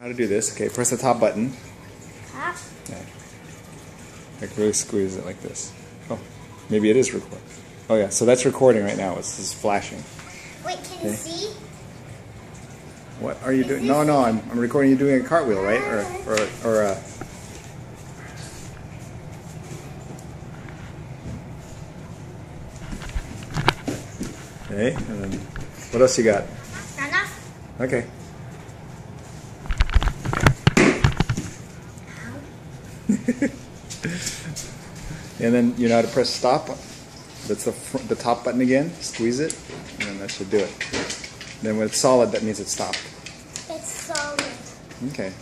How to do this? Okay, press the top button. Top. Yeah. Like really squeeze it like this. Oh, maybe it is recording. Oh yeah, so that's recording right now. It's just flashing. Wait, can you Okay. see? What are you doing? No, no, I'm, I'm recording you doing a cartwheel, right? Or or or uh, Okay, and then what else you got? Not enough. Okay. and then you know how to press stop. That's the fr- the top button again. Squeeze it, and then that should do it. Then when it's solid, that means it's stopped. It's solid. Okay.